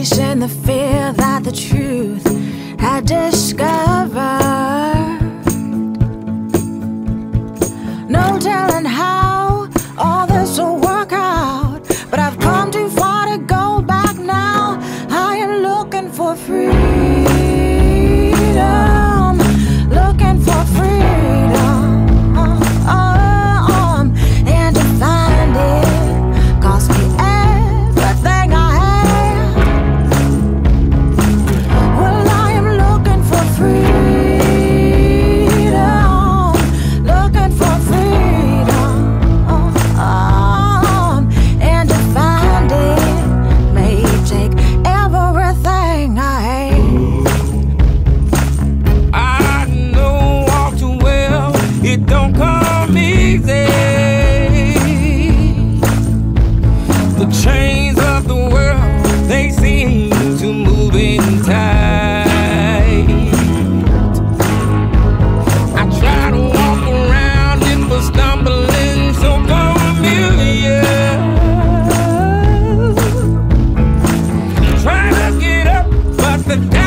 peace in the fear that the truth I discovered. No telling how. the